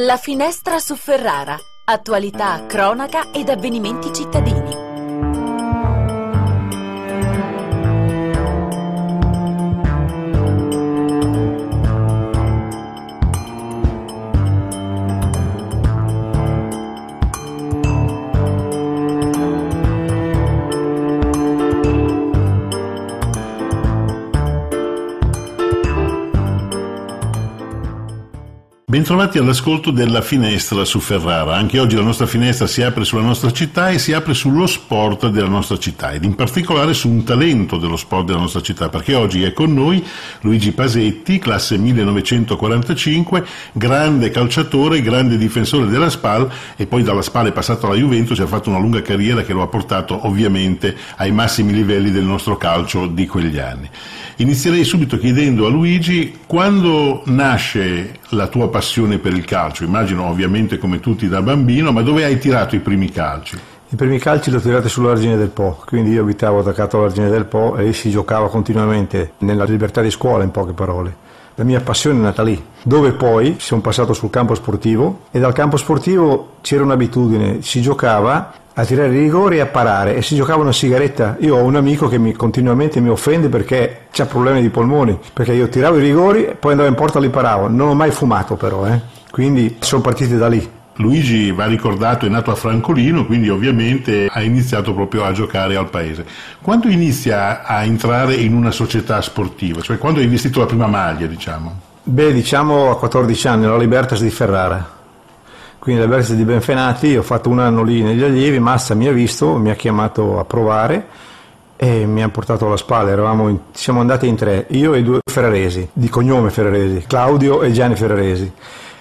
La finestra su Ferrara. Attualità, cronaca ed avvenimenti cittadini. Bentrovati all'ascolto della finestra su Ferrara. Anche oggi la nostra finestra si apre sulla nostra città e si apre sullo sport della nostra città ed in particolare su un talento dello sport della nostra città, perché oggi è con noi Luigi Pasetti, classe 1945, grande calciatore, grande difensore della SPAL e poi dalla SPAL è passato alla Juventus e ha fatto una lunga carriera che lo ha portato ovviamente ai massimi livelli del nostro calcio di quegli anni. Inizierei subito chiedendo a Luigi quando nasce la tua passione per il calcio? Immagino ovviamente come tutti da bambino, ma dove hai tirato i primi calci? I primi calci li ho tirati sull'argine del Po, quindi io abitavo attaccato all'argine del Po e si giocava continuamente nella libertà di scuola in poche parole. La mia passione è nata lì, dove poi sono passato sul campo sportivo e dal campo sportivo c'era un'abitudine, si giocava a tirare i rigori e a parare e si giocava una sigaretta. Io ho un amico che mi, continuamente mi offende perché ha problemi di polmoni, perché io tiravo i rigori e poi andavo in porta e li paravo. Non ho mai fumato però, eh. quindi sono partiti da lì. Luigi, va ricordato, è nato a Francolino, quindi ovviamente ha iniziato proprio a giocare al paese. Quando inizia a entrare in una società sportiva? Cioè quando hai vestito la prima maglia, diciamo? Beh, diciamo a 14 anni, la Libertas di Ferrara quindi la Bersi di Benfenati, ho fatto un anno lì negli allievi, Massa mi ha visto, mi ha chiamato a provare e mi ha portato alla spalla, in, siamo andati in tre, io e due ferraresi, di cognome ferraresi, Claudio e Gianni Ferraresi,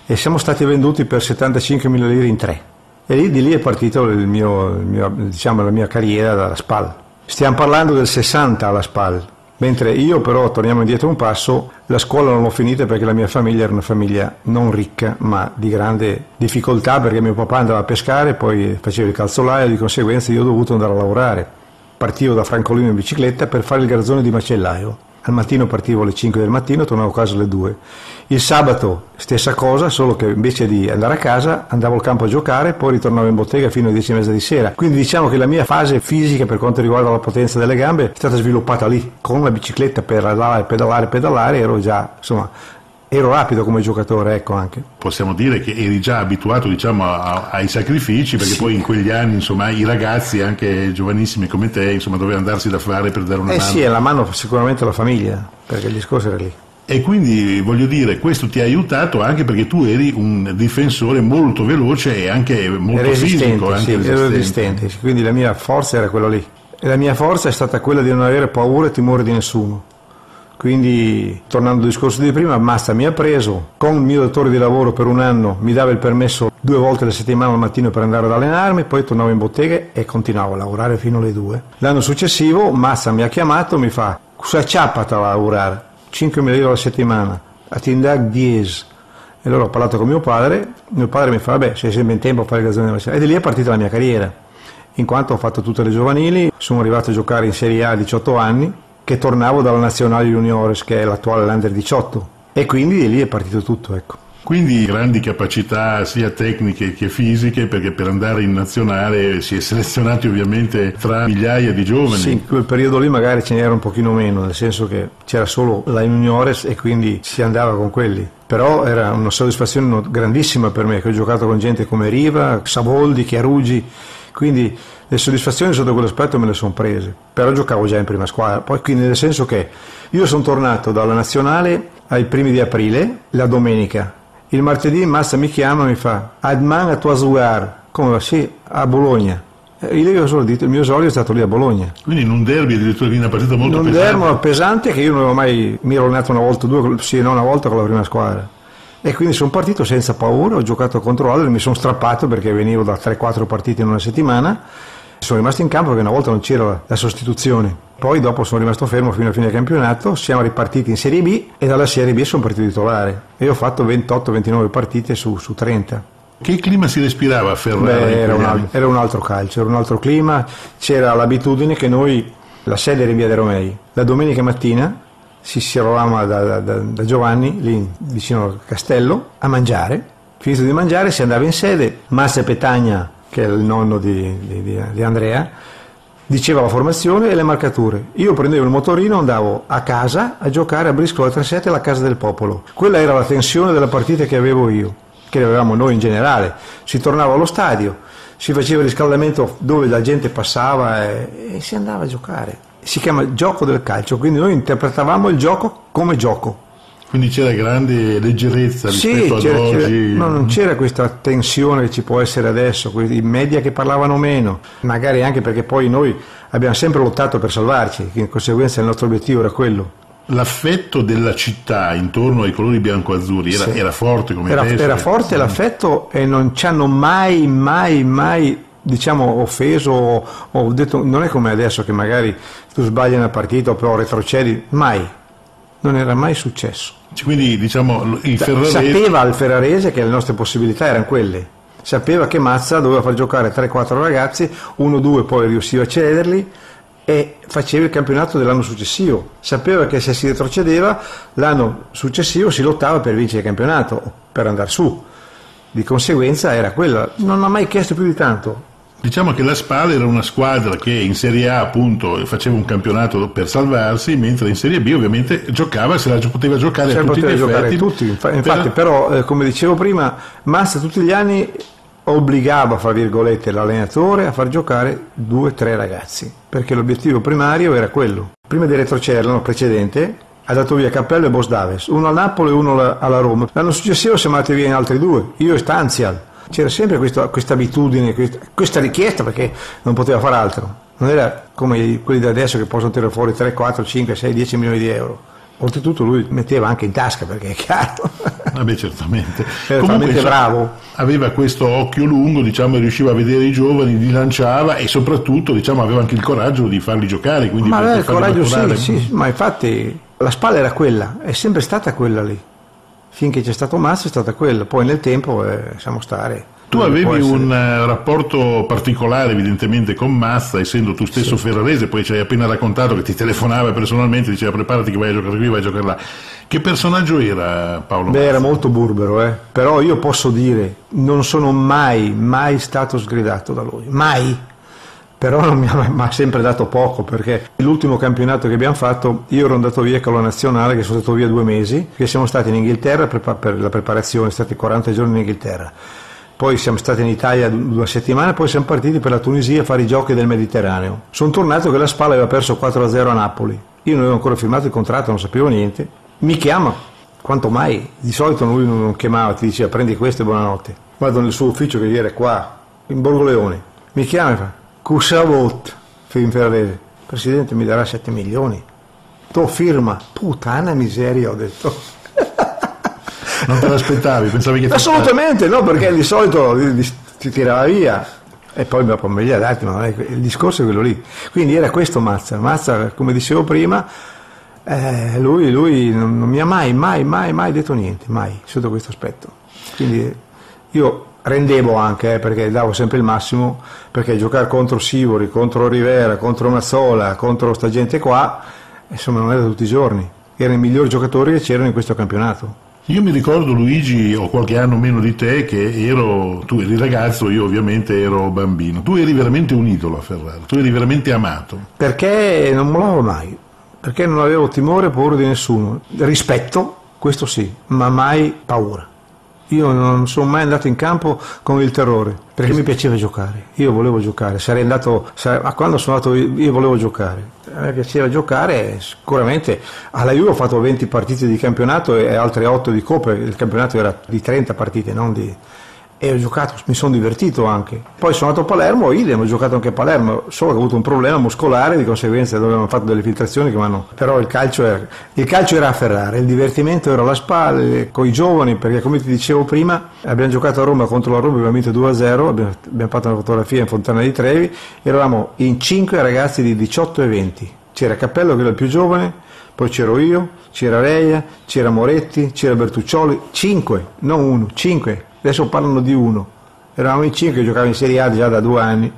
e siamo stati venduti per 75 mila lire in tre. E lì, di lì è partita diciamo, la mia carriera dalla spalla. Stiamo parlando del 60 alla spalla, Mentre io però, torniamo indietro un passo, la scuola non l'ho finita perché la mia famiglia era una famiglia non ricca ma di grande difficoltà perché mio papà andava a pescare, poi faceva il calzolaio, di conseguenza io ho dovuto andare a lavorare. Partivo da Francolino in bicicletta per fare il garzone di macellaio. Al mattino partivo alle 5 del mattino, tornavo a casa alle 2. Il sabato stessa cosa, solo che invece di andare a casa andavo al campo a giocare, poi ritornavo in bottega fino alle 10 e mezza di sera. Quindi diciamo che la mia fase fisica per quanto riguarda la potenza delle gambe è stata sviluppata lì, con la bicicletta per pedalare, pedalare, pedalare, ero già insomma ero rapido come giocatore, ecco anche. Possiamo dire che eri già abituato diciamo, a, ai sacrifici, perché sì. poi in quegli anni insomma, i ragazzi, anche giovanissimi come te, insomma, dovevano darsi da fare per dare una eh mano. Eh sì, la mano sicuramente la famiglia, perché il discorso era lì. E quindi voglio dire, questo ti ha aiutato anche perché tu eri un difensore molto veloce e anche molto resistente, fisico. Anche sì, resistente. ero resistente, quindi la mia forza era quella lì. E la mia forza è stata quella di non avere paura e timore di nessuno. Quindi, tornando al discorso di prima, Massa mi ha preso, con il mio datore di lavoro per un anno mi dava il permesso due volte alla settimana al mattino per andare ad allenarmi, poi tornavo in bottega e continuavo a lavorare fino alle due. L'anno successivo Massa mi ha chiamato, mi fa, cosa ciappata a lavorare? 5.000 euro alla settimana, a Tindag 10. E allora ho parlato con mio padre, mio padre mi fa, vabbè, sei sempre in tempo a fare il gazzone della Ed è lì è partita la mia carriera, in quanto ho fatto tutte le giovanili, sono arrivato a giocare in Serie A a 18 anni, che tornavo dalla nazionale juniores che è l'attuale Lander 18 e quindi di lì è partito tutto ecco. Quindi grandi capacità sia tecniche che fisiche perché per andare in nazionale si è selezionati ovviamente tra migliaia di giovani. Sì, in quel periodo lì magari ce n'era un pochino meno, nel senso che c'era solo la juniores e quindi si andava con quelli. Però era una soddisfazione grandissima per me che ho giocato con gente come Riva, Savoldi, Chiarugi, quindi le soddisfazioni sotto quell'aspetto me le sono prese, però giocavo già in prima squadra, poi quindi nel senso che io sono tornato dalla nazionale ai primi di aprile, la domenica, il martedì Massa mi chiama e mi fa Adman a tua Zugar, come va? Sì, a Bologna. Io ho solo detto, il mio esordio è stato lì a Bologna. Quindi in un derby addirittura in una partita molto pesante. Un derby pesante che io non avevo mai, mi ero allenato una volta o due, sì, no, una volta con la prima squadra. E quindi sono partito senza paura, ho giocato contro Adler, mi sono strappato perché venivo da 3-4 partite in una settimana sono rimasto in campo perché una volta non c'era la sostituzione. Poi dopo sono rimasto fermo fino alla fine del campionato, siamo ripartiti in Serie B e dalla Serie B sono partito titolare. E ho fatto 28-29 partite su, su 30. Che clima si respirava a Ferrara? Beh, era, un, era, un, altro calcio, era un altro clima. C'era l'abitudine che noi, la sede era in via dei Romei, la domenica mattina si, si eravamo da, da, da, Giovanni, lì vicino al castello, a mangiare Finito di mangiare si andava in sede, Massa Petagna, che è il nonno di, di, di Andrea, diceva la formazione e le marcature. Io prendevo il motorino, andavo a casa a giocare a Briscola 37 alla Casa del Popolo. Quella era la tensione della partita che avevo io, che avevamo noi in generale. Si tornava allo stadio, si faceva il riscaldamento dove la gente passava e, e si andava a giocare. Si chiama gioco del calcio, quindi noi interpretavamo il gioco come gioco. Quindi c'era grande leggerezza rispetto sì, ad oggi. No, non c'era questa tensione che ci può essere adesso, i media che parlavano meno, magari anche perché poi noi abbiamo sempre lottato per salvarci, in conseguenza il nostro obiettivo era quello. L'affetto della città intorno ai colori bianco-azzurri era, sì. era forte come era, adesso? Era forte l'affetto e non ci hanno mai, mai, mai diciamo offeso o, o detto, non è come adesso che magari tu sbagli una partita o però retrocedi, mai, non era mai successo. Quindi diciamo il Ferrarese... Sapeva il Ferrarese che le nostre possibilità erano quelle, sapeva che Mazza doveva far giocare 3-4 ragazzi, uno o due poi riusciva a cederli e faceva il campionato dell'anno successivo. Sapeva che se si retrocedeva l'anno successivo si lottava per vincere il campionato, per andare su. Di conseguenza era quella. Non ha mai chiesto più di tanto. Diciamo che la Spal era una squadra che in Serie A appunto faceva un campionato per salvarsi, mentre in Serie B ovviamente giocava, se la poteva giocare se a tutti poteva giocare effetti. tutti. Infatti, per... però, eh, come dicevo prima, Massa tutti gli anni obbligava, fra virgolette, l'allenatore a far giocare due o tre ragazzi, perché l'obiettivo primario era quello. Prima di retrocedere l'anno precedente ha dato via Cappello e Bosdaves, uno al Napoli e uno alla Roma. L'anno successivo siamo andati via in altri due, io e Stanzial c'era sempre questa, abitudine, questa, questa, richiesta perché non poteva fare altro. Non era come quelli da adesso che possono tirare fuori 3, 4, 5, 6, 10 milioni di euro. Oltretutto lui metteva anche in tasca perché è chiaro. Vabbè, certamente. Era Comunque, bravo. Aveva questo occhio lungo, diciamo, riusciva a vedere i giovani, li lanciava e soprattutto diciamo, aveva anche il coraggio di farli giocare. ma aveva il coraggio, sì, sì, ma infatti la spalla era quella, è sempre stata quella lì finché c'è stato Massa è stata quella, poi nel tempo eh, siamo stare. Tu avevi un uh, rapporto particolare evidentemente con Massa, essendo tu stesso sì. ferrarese, poi ci hai appena raccontato che ti telefonava personalmente, diceva preparati che vai a giocare qui, vai a giocare là. Che personaggio era Paolo Beh, Massa? era molto burbero, eh? però io posso dire, non sono mai, mai stato sgridato da lui, mai però non mi ha, sempre dato poco perché l'ultimo campionato che abbiamo fatto io ero andato via con la nazionale che sono stato via due mesi che siamo stati in Inghilterra per, la preparazione, stati 40 giorni in Inghilterra. Poi siamo stati in Italia due settimane poi siamo partiti per la Tunisia a fare i giochi del Mediterraneo. Sono tornato che la Spalla aveva perso 4-0 a Napoli. Io non avevo ancora firmato il contratto, non sapevo niente. Mi chiama, quanto mai? Di solito lui non chiamava, ti diceva prendi questo e buonanotte. Vado nel suo ufficio che era qua in Borgo Leone mi chiama e fa Cusavot, film ferrarese. Presidente mi darà 7 milioni. Tu firma. Puttana miseria, ho detto. Non te l'aspettavi, pensavi che... Assolutamente, no, perché di solito ti tirava via. E poi li ha dati, ma il discorso è quello lì. Quindi era questo Mazza. Mazza, come dicevo prima, eh, lui, lui non, non mi ha mai, mai, mai, mai detto niente, mai, sotto questo aspetto. Quindi io rendevo anche eh, perché davo sempre il massimo perché giocare contro Sivori, contro Rivera, contro Mazzola, contro sta gente qua insomma non da tutti i giorni erano i migliori giocatori che c'erano in questo campionato io mi ricordo Luigi, ho qualche anno meno di te, che ero, tu eri ragazzo, io ovviamente ero bambino. Tu eri veramente un idolo a Ferrara, tu eri veramente amato. Perché non mollavo mai, perché non avevo timore e paura di nessuno. Rispetto, questo sì, ma mai paura. Io non sono mai andato in campo con il terrore, perché mi piaceva giocare. Io volevo giocare, sarei andato, a quando sono andato io volevo giocare. A me piaceva giocare, sicuramente alla Juve ho fatto 20 partite di campionato e altre 8 di Coppa, il campionato era di 30 partite, non di e ho giocato, mi sono divertito anche. Poi sono andato a Palermo, idem, ho giocato anche a Palermo, solo che ho avuto un problema muscolare, di conseguenza avevamo fatto delle filtrazioni che vanno... Però il calcio, era, il calcio era a Ferrara, il divertimento era alla spalle, con i giovani, perché come ti dicevo prima, abbiamo giocato a Roma contro la Roma, abbiamo vinto 2-0, abbiamo, abbiamo fatto una fotografia in Fontana di Trevi, eravamo in 5 ragazzi di 18 e 20. C'era Cappello che era il più giovane, poi c'ero io, c'era Reia, c'era Moretti, c'era Bertuccioli, 5, non uno, 5 adesso parlano di uno. Eravamo in cinque che giocavano in Serie A già da due anni.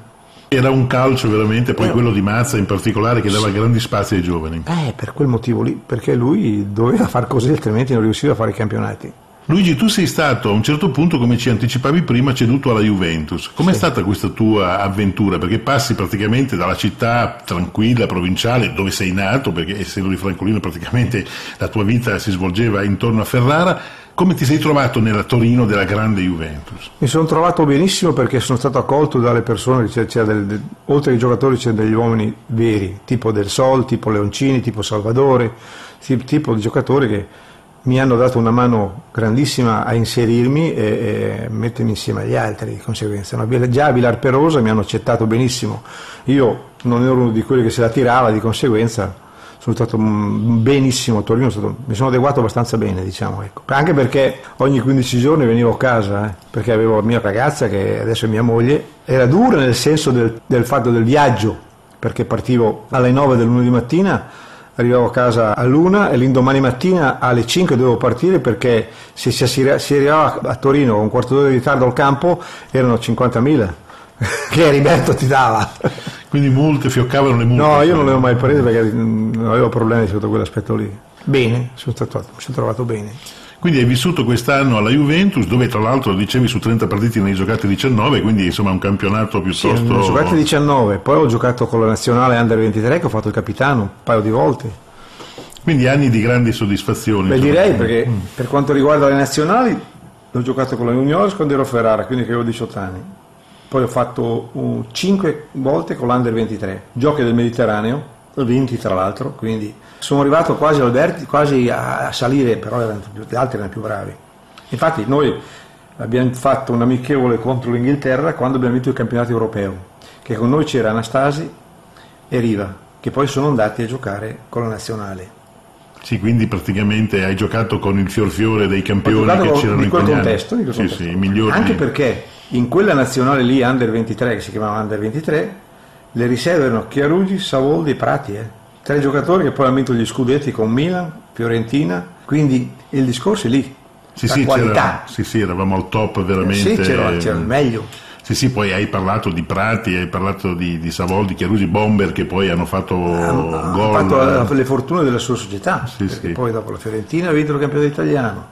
Era un calcio veramente, poi eh, quello di Mazza in particolare, che dava grandi spazi ai giovani. Eh, per quel motivo lì, perché lui doveva far così, altrimenti non riusciva a fare i campionati. Luigi, tu sei stato a un certo punto, come ci anticipavi prima, ceduto alla Juventus. Com'è Sì. stata questa tua avventura? Perché passi praticamente dalla città tranquilla, provinciale, dove sei nato, perché essendo di Francolino praticamente la tua vita si svolgeva intorno a Ferrara, come ti sei trovato nella Torino della grande Juventus? Mi sono trovato benissimo perché sono stato accolto dalle persone, c'era- c'era del- oltre ai giocatori c'erano degli uomini veri, tipo Del Sol, tipo Leoncini, tipo Salvadore, ti- tipo di giocatori che mi hanno dato una mano grandissima a inserirmi e, e mettermi insieme agli altri di conseguenza. No, Già a Vilar Perosa mi hanno accettato benissimo, io non ero uno di quelli che se la tirava, di conseguenza sono stato mm, benissimo a Torino, stato- mi sono adeguato abbastanza bene, diciamo, ecco. anche perché ogni 15 giorni venivo a casa, eh, perché avevo la mia ragazza che adesso è mia moglie, era dura nel senso del, del fatto del viaggio, perché partivo alle 9 del lunedì mattina, arrivavo a casa all'una e l'indomani mattina alle 5 dovevo partire perché se si, si arrivava a Torino con un quarto d'ora di ritardo al campo erano 50.000 che Heriberto ti dava. Quindi multe, fioccavano le multe. No, io non le ho mai prese perché mm, non avevo problemi sotto quell'aspetto lì. Bene, sono stato, mi sono trovato bene. Quindi hai vissuto quest'anno alla Juventus, dove tra l'altro dicevi su 30 partiti ne hai giocati 19, quindi insomma un campionato Sì, piuttosto... ne ho giocati 19, poi ho giocato con la nazionale Under 23 che ho fatto il capitano un paio di volte. Quindi anni di grandi soddisfazioni. Beh, direi perché per quanto riguarda le nazionali ho giocato con la Juniores quando ero a Ferrara, quindi che avevo 18 anni. Poi ho fatto 5 volte con l'Under 23, giochi del Mediterraneo, vinti tra l'altro, quindi sono arrivato quasi, al verti- quasi a, a salire, però erano più- gli altri erano più bravi. Infatti noi abbiamo fatto un amichevole contro l'Inghilterra quando abbiamo vinto il campionato europeo, che con noi c'era Anastasi e Riva, che poi sono andati a giocare con la nazionale. Sì, quindi praticamente hai giocato con il fior fiore dei campioni che c'erano in quel contesto, di quel Sì, contesto. sì, migliori. Anche perché in quella nazionale lì, Under 23, che si chiamava Under 23, le riserve erano Chiarugi, Savoldi e Prati. eh. Tre giocatori che poi hanno vinto gli scudetti con Milan, Fiorentina, quindi il discorso è lì. Sì, la sì, sì, sì, eravamo al top veramente. Sì, c'era, c'era il meglio. Sì, sì, poi hai parlato di Prati, hai parlato di, di Savoldi, Chiarusi, Bomber che poi hanno fatto Ha gol. fatto la- le fortune della sua società, Sì, perché sì. poi dopo la Fiorentina ha vinto il campionato italiano,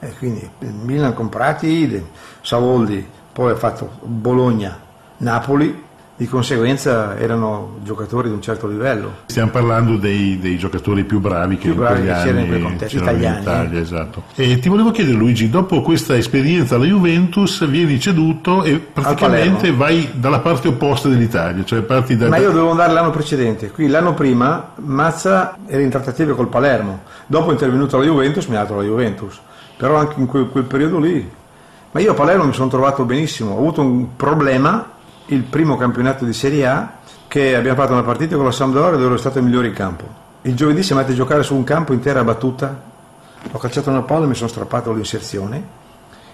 e quindi il Milan con Prati. Savoldi, poi ha fatto Bologna, Napoli, di conseguenza erano giocatori di un certo livello. Stiamo parlando dei, dei giocatori più bravi che Più bravi che c'erano in quel contesto, italiani, in Italia, eh. esatto. E ti volevo chiedere Luigi, dopo questa esperienza alla Juventus vieni ceduto e praticamente vai dalla parte opposta dell'Italia, cioè parti da... Ma io dovevo andare l'anno precedente, qui l'anno prima Mazza era in trattative col Palermo, dopo è intervenuto alla Juventus mi ha dato la Juventus, però anche in quel, quel periodo lì. Ma io a Palermo mi sono trovato benissimo, ho avuto un problema, il primo campionato di Serie A, che abbiamo fatto una partita con la Sampdoria dove ero stato il migliore in campo. Il giovedì siamo andati a giocare su un campo intera battuta, ho calciato una palla e mi sono strappato l'inserzione.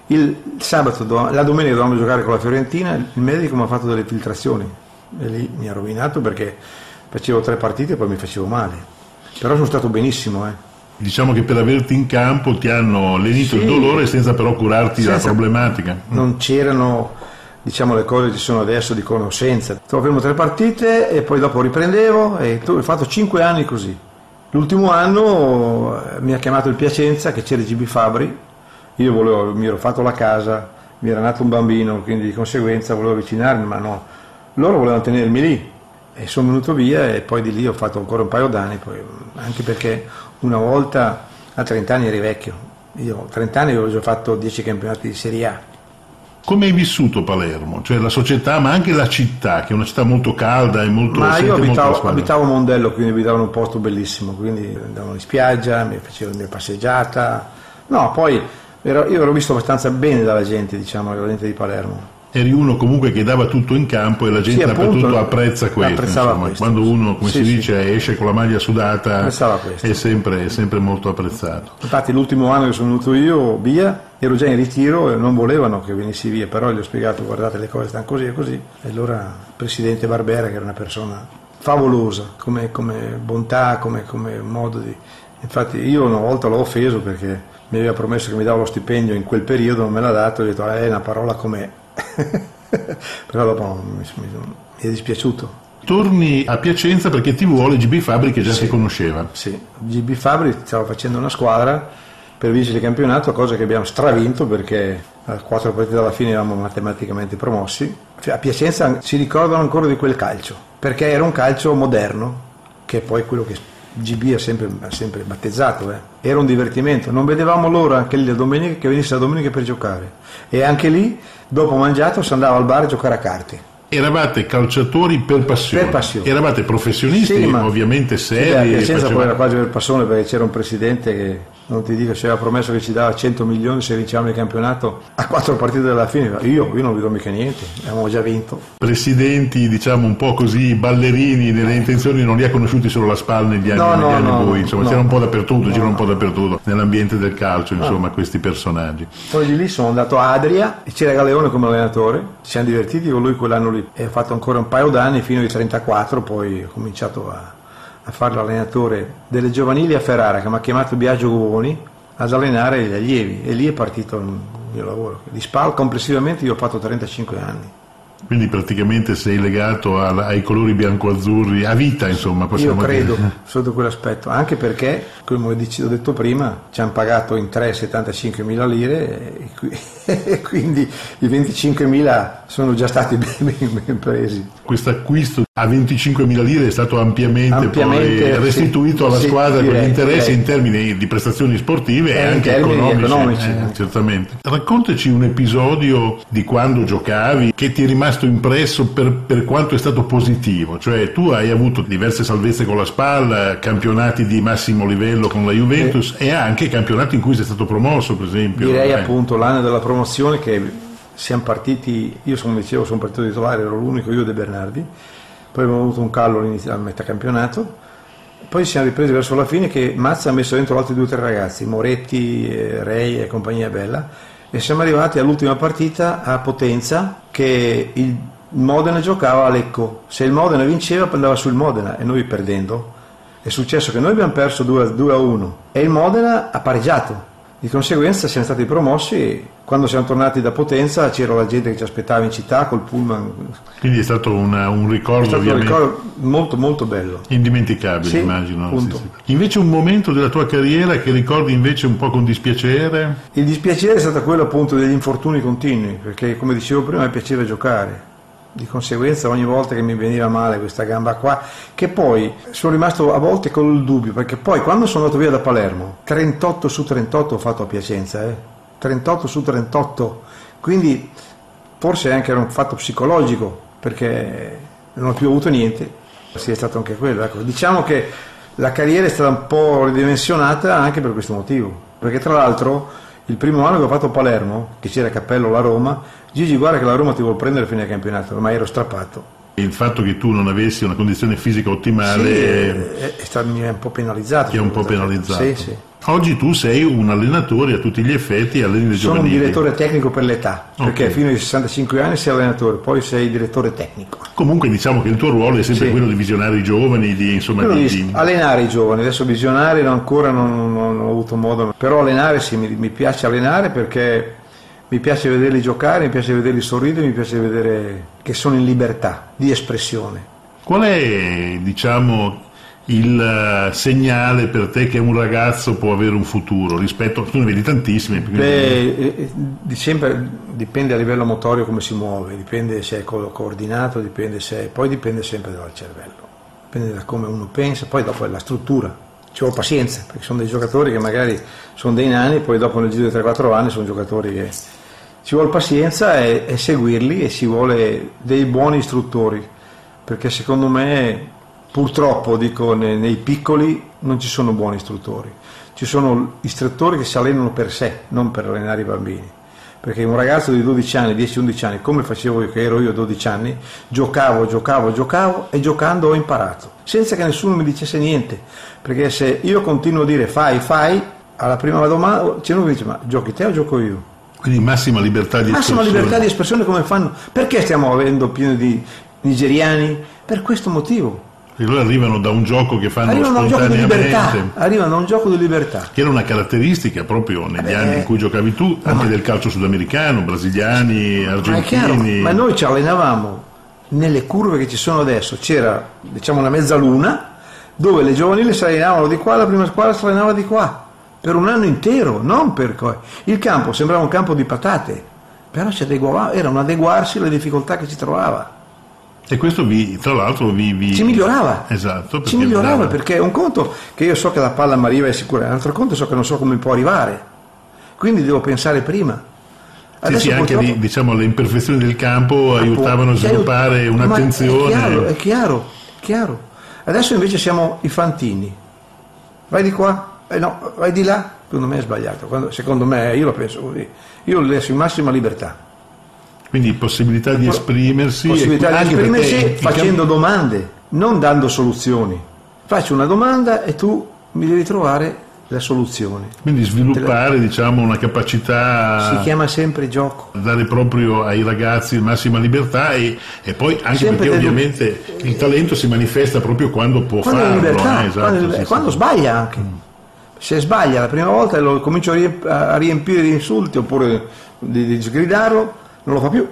Il sabato, la domenica dovevamo giocare con la Fiorentina, il medico mi ha fatto delle filtrazioni e lì mi ha rovinato perché facevo tre partite e poi mi facevo male. Però sono stato benissimo, eh. Diciamo che per averti in campo ti hanno lenito il Sì. dolore senza però curarti la Senza- problematica. Non c'erano diciamo le cose ci sono adesso di conoscenza. Stavo fermo tre partite e poi dopo riprendevo e ho fatto cinque anni così. L'ultimo anno eh, mi ha chiamato il Piacenza che c'era GB Fabri, io volevo, mi ero fatto la casa, mi era nato un bambino, quindi di conseguenza volevo avvicinarmi, ma no, loro volevano tenermi lì e sono venuto via e poi di lì ho fatto ancora un paio d'anni, poi, anche perché una volta a 30 anni eri vecchio, io a 30 anni avevo già fatto 10 campionati di Serie A. Come hai vissuto Palermo? Cioè la società, ma anche la città, che è una città molto calda e molto... Ma io la abitavo, abitavo a Mondello, quindi abitavo in un posto bellissimo, quindi andavo in spiaggia, mi facevo la mia passeggiata. No, poi ero- io ero visto abbastanza bene dalla gente, diciamo, dalla gente di Palermo. Eri uno comunque che dava tutto in campo e la gente Sì, appunto, apprezza questo. questo. Quando uno, come Sì, si sì. dice, esce con la maglia sudata è sempre, è sempre molto apprezzato. Infatti l'ultimo anno che sono venuto io via, ero già in ritiro e non volevano che venissi via, però gli ho spiegato guardate le cose stanno così e così. E allora il presidente Barbera, che era una persona favolosa, come, come bontà, come, come modo di... Infatti io una volta l'ho offeso perché mi aveva promesso che mi dava lo stipendio in quel periodo, non me l'ha dato, e ho detto "Ah, è una parola com'è. però dopo mi, mi- mi è dispiaciuto. Torni a Piacenza perché ti vuole GB Fabri che già Sì. si conosceva. Sì, GB Fabri stava facendo una squadra per vincere il campionato, cosa che abbiamo stravinto perché a quattro partite alla fine eravamo matematicamente promossi. A Piacenza si ricordano ancora di quel calcio, perché era un calcio moderno, che è poi quello che GB ha sempre, ha sempre battezzato. Eh. Era un divertimento, non vedevamo l'ora che, domenica, che venisse la domenica per giocare. E anche lì, dopo mangiato, si andava al bar a giocare a carte. Eravate calciatori per passione. Per passione. Eravate professionisti, Sì, ma- ovviamente Sì, seri. a e Piacenza faceva- poi era quasi per passione perché c'era un presidente che non ti dico ci aveva promesso che ci dava 100 milioni se vincevamo il campionato a quattro partite dalla fine. Io, io non vedo mica niente, abbiamo già vinto. presidenti, diciamo un po' così ballerini nelle intenzioni, non li ha conosciuti solo la spalla negli anni, No, negli no, anni no, bui, insomma, c'era un po' dappertutto, c'era un po' dappertutto nell'ambiente del calcio, insomma, questi personaggi. Poi di lì sono andato a Adria e c'era Galeone come allenatore, ci siamo divertiti con lui quell'anno lì e ho fatto ancora un paio d'anni fino ai 34, poi ho cominciato a, a fare l'allenatore delle giovanili a Ferrara che mi ha chiamato Biagio Guvoni ad allenare gli allievi e lì è partito il mio lavoro. Di SPAL complessivamente io ho fatto 35 anni. Quindi praticamente sei legato al- ai colori bianco-azzurri, a vita insomma, Io credo dire. sotto quell'aspetto, anche perché, come ho detto prima, ci hanno pagato in 3 75 mila lire e, qui- e quindi i 25 mila sono già stati ben, ben- ben presi. Questo acquisto a 25.000 lire è stato ampiamente, Ampiamente, restituito sì, alla sì, squadra con gli direi, interessi direi. in termini di prestazioni sportive e, E anche economici. economici. eh, certamente. Raccontaci un episodio di quando giocavi che ti è rimasto impresso per, per quanto è stato positivo, cioè tu hai avuto diverse salvezze con la SPAL, campionati di massimo livello con la Juventus e anche campionati in cui sei stato promosso, per esempio. Direi Eh. appunto l'anno della promozione che siamo partiti, io come dicevo sono partito titolare, ero l'unico io De Bernardi, poi abbiamo avuto un callo a metà campionato, poi ci siamo ripresi verso la fine che Mazza ha messo dentro altri due o tre ragazzi, Moretti, eh, Rei e compagnia bella, e siamo arrivati all'ultima partita a Potenza che il Modena giocava a Lecco, se il Modena vinceva andava sul Modena e noi perdendo. È successo che noi abbiamo perso 2 a 1 e il Modena ha pareggiato. Di conseguenza siamo stati promossi quando siamo tornati da Potenza c'era la gente che ci aspettava in città col pullman. Quindi è stato una- un ricordo È stato un ricordo molto molto bello. indimenticabile, Sì, immagino. Sì, sì. Invece un momento della tua carriera che ricordi invece un po' con dispiacere? Il dispiacere è stato quello appunto degli infortuni continui, perché come dicevo prima mi piaceva giocare. Di conseguenza ogni volta che mi veniva male questa gamba qua, che poi sono rimasto a volte con il dubbio, perché poi quando sono andato via da Palermo, 38 su 38 ho fatto a Piacenza, eh? 38 su 38, quindi forse anche era un fatto psicologico, perché non ho più avuto niente, sì è stato anche quello. Ecco. Diciamo che la carriera è stata un po' ridimensionata anche per questo motivo, perché tra l'altro il primo anno che ho fatto a Palermo, che c'era Cappello la Roma, Gigi guarda che la Roma ti vuole prendere a fine campionato, ormai ero strappato. Il fatto che tu non avessi una condizione fisica Sì, ottimale è, è mi ha un po' penalizzato. ti ha un po' penalizzato. Sì, sì. Oggi tu sei un allenatore a tutti gli effetti, alleni le Sono un direttore tecnico per l'età, perché Ok. fino ai 65 anni sei allenatore, poi sei direttore tecnico. Comunque diciamo che il tuo ruolo è sempre Sì. quello di visionare i giovani, di, insomma, di, di allenare i giovani, adesso visionare ancora non, non- non ho avuto modo, però allenare sì, mi, mi piace allenare perché mi piace vederli giocare, mi piace vederli sorridere, mi piace vedere che sono in libertà di espressione. Qual è, diciamo, il eh, segnale per te che un ragazzo può avere un futuro rispetto, tu ne vedi tantissimi, quindi- Beh, eh, eh, di sempre dipende a livello motorio come si muove, dipende se è co- coordinato, dipende se, poi dipende sempre dal cervello, dipende da come uno pensa, poi dopo è la struttura. Ci vuole pazienza, perché sono dei giocatori che magari sono dei nani, poi dopo nel giro di 3-4 anni sono giocatori che ci vuole pazienza e, e seguirli e ci vuole dei buoni istruttori, perché secondo me purtroppo dico nei, nei piccoli non ci sono buoni istruttori, ci sono istruttori che si allenano per sé, non per allenare i bambini. Perché un ragazzo di 12 anni, 10-11 anni, come facevo io che ero io a 12 anni, giocavo, giocavo, giocavo e giocando ho imparato, senza che nessuno mi dicesse niente. Perché se io continuo a dire fai, fai, alla prima domanda c'è uno che dice ma giochi te o gioco io? Quindi massima libertà di Massima espressione. libertà di espressione come fanno? Perché stiamo avendo pieno di nigeriani? Per questo motivo. E loro arrivano da un gioco che fanno Arrivano da un gioco di libertà. spontaneamente, Arrivano da un gioco di libertà. che era una caratteristica proprio negli Eh, anni in cui giocavi tu, anche del calcio sudamericano, brasiliani, Ma chiaro, argentini. ma noi ci allenavamo nelle curve che ci sono adesso. C'era diciamo una mezzaluna dove le giovanili si allenavano di qua, la prima squadra si allenava di qua. Per un anno intero, non per... co- Il campo sembrava un campo di patate, però ci adeguava, era un adeguarsi alle difficoltà che ci trovava. E questo vi, tra l'altro vi... vi- Ci migliorava. Esatto. Ci perché migliorava dava- perché è un conto che io so che la palla mi arriva è sicura, un altro conto so che non so come può arrivare. Quindi devo pensare prima. Sì, sì, anche purtroppo- diciamo, le imperfezioni del campo aiutavano a sviluppare aiut- un'attenzione. È chiaro, è chiaro, chiaro. Adesso invece siamo i fantini. Vai di qua, eh no, vai di là. Secondo me è sbagliato. Quando- secondo me, io lo penso così. Io lo lascio in massima libertà. Quindi possibilità di esprimersi. Possibilità di esprimersi facendo campo- domande, non dando soluzioni. Faccio una domanda e tu mi devi trovare la soluzione. Quindi sviluppare diciamo, una capacità Si chiama sempre gioco. dare proprio ai ragazzi massima libertà e, e poi anche Sempre perché del- ovviamente il talento si manifesta proprio quando può Quando farlo. libertà, eh, esatto, quando, sì, sì. quando sbaglia anche. Se sbaglia la prima volta e lo comincio a riemp- a riempire di insulti oppure di, di sgridarlo, non lo fa più.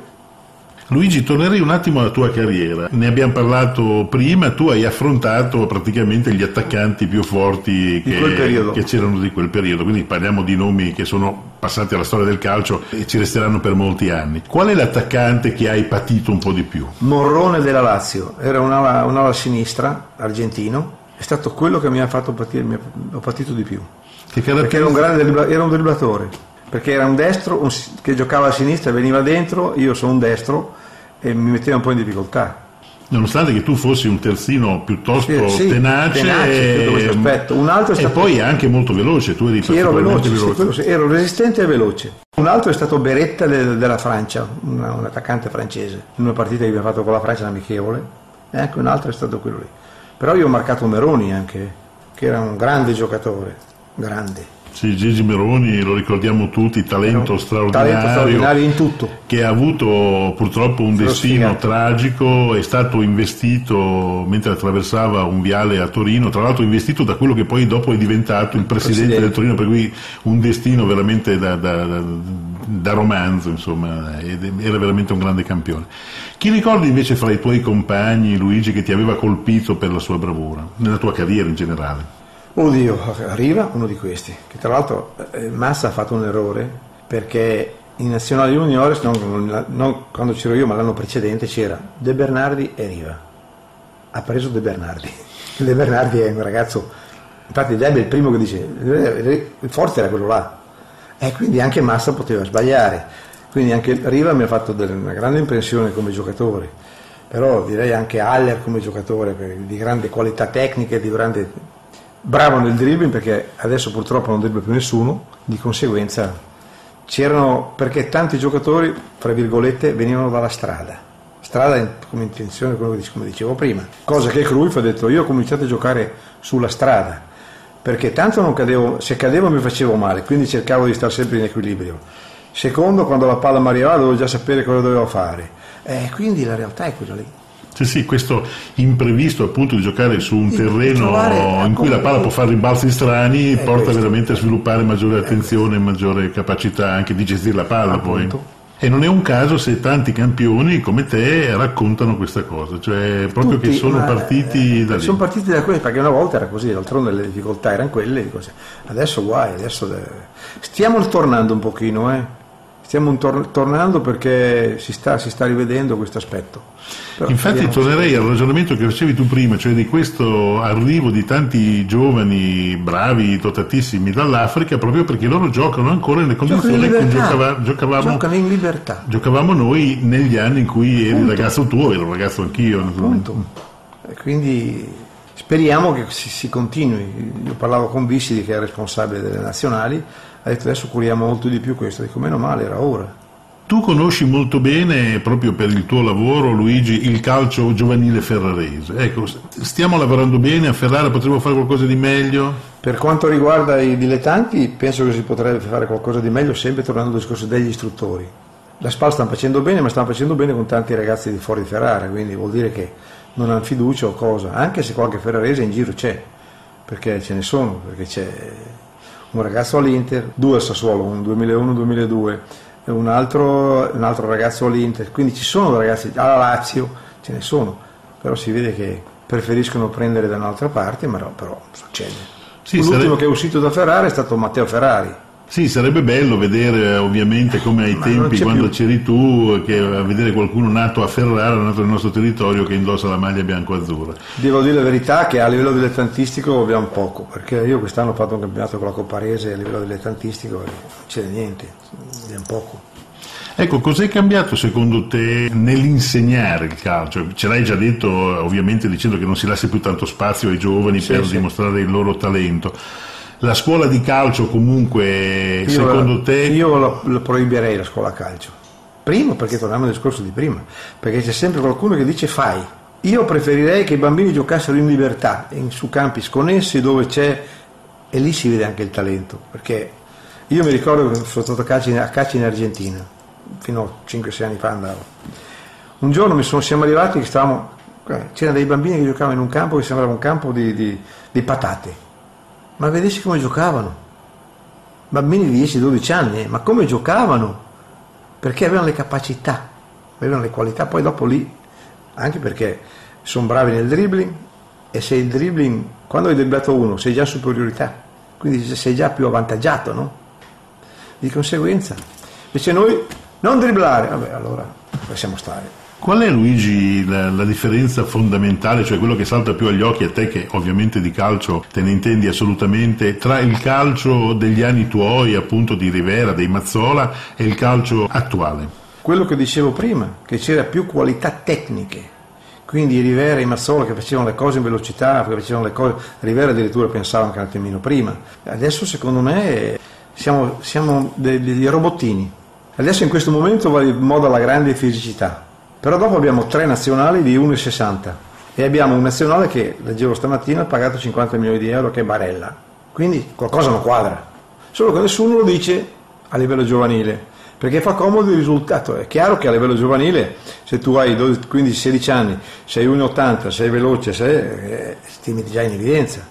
Luigi, tornerei un attimo alla tua carriera. Ne abbiamo parlato prima, tu hai affrontato praticamente gli attaccanti più forti periodo. che c'erano di quel periodo, quindi parliamo di nomi che sono passati alla storia del calcio e ci resteranno per molti anni. Qual è l'attaccante che hai patito un po' di più? Morrone della Lazio, era un'ala, un'ala sinistra, argentino, è stato quello che mi ha fatto patire, mi ha- ho patito di più. Che Perché era un grande era un dribblatore, perché era un destro un che giocava a sinistra, veniva dentro, io sono un destro e mi metteva un po' in difficoltà. Nonostante che tu fossi un terzino piuttosto Sì, tenace, tenace, ehm, aspetto. Un altro è e stato- poi anche molto veloce, tu eri Sì, ero veloce, veloce. sì, ero resistente e veloce. Un altro è stato Beretta de- della Francia, una- un attaccante francese, in una partita che abbiamo fatto con la Francia amichevole, e anche un altro è stato quello lì. Però io ho marcato Meroni anche, che era un grande giocatore, grande. Sì, Gigi Meroni, lo ricordiamo tutti, talento straordinario, Talento straordinario in tutto. che ha avuto purtroppo un destino tragico, è stato investito mentre attraversava un viale a Torino, tra l'altro investito da quello che poi dopo è diventato il presidente, Presidente. del Torino, per cui un destino veramente da, da- da- da romanzo, insomma, era veramente un grande campione. Chi ricordi invece fra i tuoi compagni, Luigi, che ti aveva colpito per la sua bravura, nella tua carriera in generale? Oddio, arriva uno di questi, che tra l'altro eh, Massa ha fatto un errore perché in Nazionale Juniores, non, non quando c'ero io ma l'anno precedente, c'era De Bernardi e Riva. Ha preso De Bernardi. De Bernardi è un ragazzo, infatti Deb è il primo che dice, eh, il forte era quello là. E quindi anche Massa poteva sbagliare. Quindi anche Riva mi ha fatto una grande impressione come giocatore. Però direi anche Haller come giocatore di grande qualità tecnica e di grande bravo nel dribbling perché adesso purtroppo non dribbla più nessuno, di conseguenza c'erano perché tanti giocatori, tra virgolette, venivano dalla strada. Strada come intenzione, come dicevo prima. Cosa che Cruyff ha detto, io ho cominciato a giocare sulla strada, perché tanto non cadevo, se cadevo mi facevo male, quindi cercavo di stare sempre in equilibrio. Secondo, quando la palla mi arrivava dovevo già sapere cosa dovevo fare. Eh, quindi la realtà è quella lì. Sì, sì, questo imprevisto appunto di giocare su un terreno trovare, in cui la palla può fare rimbalzi strani È porta questo. veramente a sviluppare maggiore attenzione e maggiore capacità anche di gestire la palla poi. Appunto. E non è un caso se tanti campioni come te raccontano questa cosa, cioè proprio che Tutti, sono ma, partiti eh, da lì. Sono partiti da quelli, perché una volta era così, d'altronde le difficoltà erano quelle, adesso guai, adesso eh, stiamo tornando un pochino, eh. Stiamo tor- tornando perché si sta, si sta rivedendo questo aspetto. Però Infatti tornerei al ragionamento che facevi tu prima, cioè di questo arrivo di tanti giovani, bravi, dotatissimi dall'Africa, proprio perché loro giocano ancora nelle condizioni in cui giocava- giocavamo, giocano in libertà. giocavamo noi negli anni in cui eri ragazzo tuo, ero ragazzo anch'io. Appunto. E quindi speriamo che si, si continui. Io parlavo con Vissidi che è responsabile delle nazionali, ha detto adesso curiamo molto di più questo, dico meno male, era ora. Tu conosci molto bene, proprio per il tuo lavoro, Luigi, il calcio giovanile ferrarese. Ecco, stiamo lavorando bene a Ferrara, potremmo fare qualcosa di meglio? Per quanto riguarda i dilettanti, penso che si potrebbe fare qualcosa di meglio, sempre tornando al discorso degli istruttori. La SPAL stanno facendo bene, ma stanno facendo bene con tanti ragazzi di fuori di Ferrara, quindi vuol dire che non hanno fiducia o cosa, anche se qualche ferrarese in giro c'è, perché ce ne sono, perché c'è un ragazzo all'Inter, due al Sassuolo, un 2001-2002, e un altro, un altro ragazzo all'Inter, quindi ci sono ragazzi alla Lazio, ce ne sono, però si vede che preferiscono prendere da un'altra parte, ma no, però succede. Sì, L'ultimo sarebbe... che è uscito da Ferrari è stato Matteo Ferrari. Sì, sarebbe bello vedere ovviamente come ai tempi quando più. c'eri tu, che, a vedere qualcuno nato a Ferrara, nato nel nostro territorio, che indossa la maglia bianco-azzurra. Devo dire la verità che a livello dilettantistico abbiamo poco, perché io quest'anno ho fatto un campionato con la Copparese a livello dilettantistico non c'è niente, abbiamo poco. Ecco, cos'è cambiato secondo te nell'insegnare il calcio? Ce l'hai già detto ovviamente dicendo che non si lascia più tanto spazio ai giovani sì, per sì. dimostrare il loro talento la scuola di calcio comunque, io secondo la, te... Io lo, lo proibirei la scuola calcio. Primo perché torniamo al discorso di prima, perché c'è sempre qualcuno che dice fai. Io preferirei che i bambini giocassero in libertà, in, su campi sconnessi dove c'è, e lì si vede anche il talento, perché io mi ricordo che sono stato a calcio in, a calcio in Argentina, fino a 5-6 anni fa andavo. Un giorno sono, siamo arrivati che stavamo, c'erano dei bambini che giocavano in un campo che sembrava un campo di, di, di patate ma vedessi come giocavano. Bambini di 10-12 anni, ma come giocavano? Perché avevano le capacità, avevano le qualità, poi dopo lì, anche perché sono bravi nel dribbling e se il dribbling, quando hai dribblato uno, sei già in superiorità, quindi sei già più avvantaggiato, no? Di conseguenza. Invece noi non dribblare, vabbè allora possiamo stare. Qual è Luigi la, la, differenza fondamentale, cioè quello che salta più agli occhi a te che ovviamente di calcio te ne intendi assolutamente, tra il calcio degli anni tuoi, appunto di Rivera, dei Mazzola e il calcio attuale? Quello che dicevo prima, che c'era più qualità tecniche. Quindi Rivera e Mazzola che facevano le cose in velocità, cose, Rivera addirittura pensava anche un attimino prima. Adesso secondo me siamo, siamo degli robottini. Adesso in questo momento va di moda la grande fisicità però dopo abbiamo tre nazionali di 1,60 e abbiamo un nazionale che, leggevo stamattina, ha pagato 50 milioni di euro che è Barella. Quindi qualcosa non quadra. Solo che nessuno lo dice a livello giovanile, perché fa comodo il risultato. È chiaro che a livello giovanile, se tu hai 15-16 anni, sei 1,80, sei veloce, sei, eh, ti metti già in evidenza.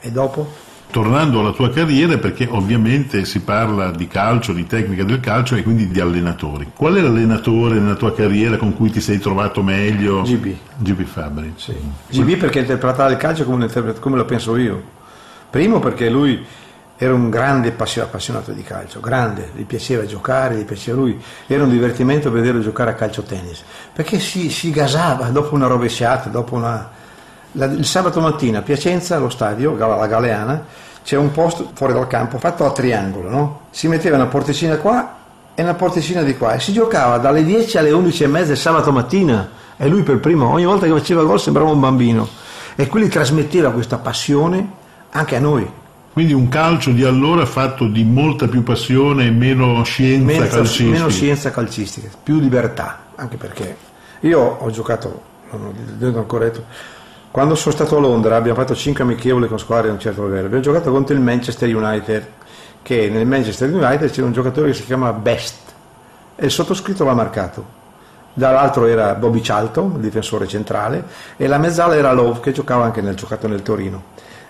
E dopo? Tornando alla tua carriera, perché ovviamente si parla di calcio, di tecnica del calcio e quindi di allenatori. Qual è l'allenatore nella tua carriera con cui ti sei trovato meglio? GB. GB Fabri. Sì. GB perché interpretava il calcio come, come lo penso io. Primo perché lui era un grande appassionato di calcio, grande, gli piaceva giocare, gli piaceva lui, era un divertimento vederlo giocare a calcio tennis, perché si, si gasava dopo una rovesciata, dopo una la, il sabato mattina a Piacenza, allo stadio, la Galeana, c'è un posto fuori dal campo fatto a triangolo, no? Si metteva una porticina qua e una porticina di qua e si giocava dalle 10 alle 11 e mezza il sabato mattina e lui per primo, ogni volta che faceva gol sembrava un bambino e quindi trasmetteva questa passione anche a noi. Quindi un calcio di allora fatto di molta più passione e meno scienza meno, calcistica. Meno scienza calcistica, più libertà, anche perché io ho giocato, non ho ancora detto, quando sono stato a Londra abbiamo fatto 5 amichevoli con squadre di un certo livello. Abbiamo giocato contro il Manchester United, che nel Manchester United c'era un giocatore che si chiama Best e il sottoscritto l'ha marcato. Dall'altro era Bobby Charlton, il difensore centrale, e la mezzala era Love, che giocava anche nel giocato nel Torino.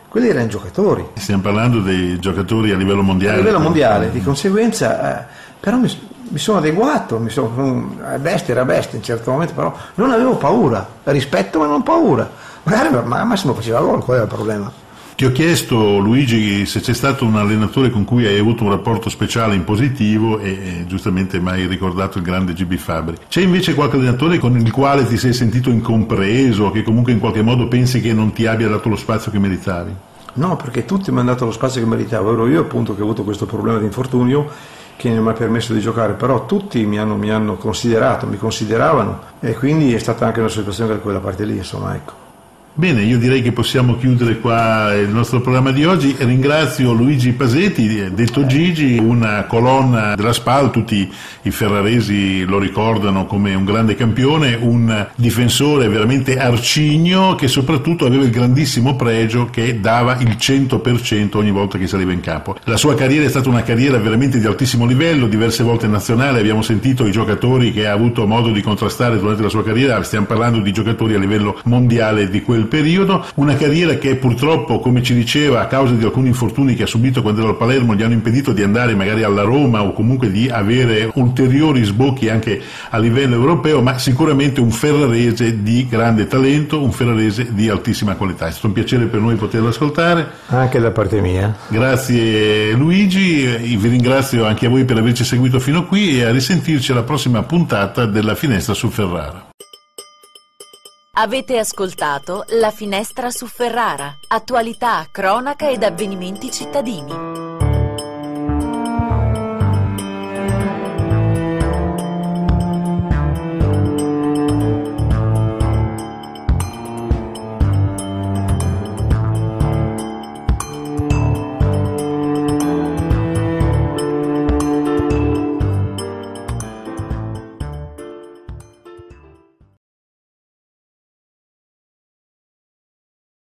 Quelli erano giocatori. Stiamo parlando dei giocatori a livello mondiale. A livello mondiale, di conseguenza, eh, però mi, mi, sono adeguato, mi sono, eh, Best era Best in certo momento, però non avevo paura, rispetto ma non paura Magari ma Massimo faceva gol, qual è il problema? Ti ho chiesto, Luigi, se c'è stato un allenatore con cui hai avuto un rapporto speciale in positivo e, e giustamente mi hai ricordato il grande GB Fabri. C'è invece qualche allenatore con il quale ti sei sentito incompreso, che comunque in qualche modo pensi che non ti abbia dato lo spazio che meritavi? No, perché tutti mi hanno dato lo spazio che meritavo. Ero io appunto che ho avuto questo problema di infortunio che non mi ha permesso di giocare, però tutti mi hanno, mi hanno considerato, mi consideravano e quindi è stata anche una situazione da quella parte lì, insomma, ecco. Bene, io direi che possiamo chiudere qua il nostro programma di oggi. Ringrazio Luigi Pasetti, detto Gigi, una colonna della SPAL, tutti i ferraresi lo ricordano come un grande campione, un difensore veramente arcigno che soprattutto aveva il grandissimo pregio che dava il 100% ogni volta che saliva in campo. La sua carriera è stata una carriera veramente di altissimo livello, diverse volte nazionale, abbiamo sentito i giocatori che ha avuto modo di contrastare durante la sua carriera, stiamo parlando di giocatori a livello mondiale di quel quel periodo, una carriera che purtroppo, come ci diceva, a causa di alcuni infortuni che ha subito quando era al Palermo, gli hanno impedito di andare magari alla Roma o comunque di avere ulteriori sbocchi anche a livello europeo, ma sicuramente un ferrarese di grande talento, un ferrarese di altissima qualità. È stato un piacere per noi poterlo ascoltare. Anche da parte mia. Grazie Luigi, vi ringrazio anche a voi per averci seguito fino qui e a risentirci alla prossima puntata della Finestra su Ferrara. Avete ascoltato La Finestra su Ferrara, attualità, cronaca ed avvenimenti cittadini.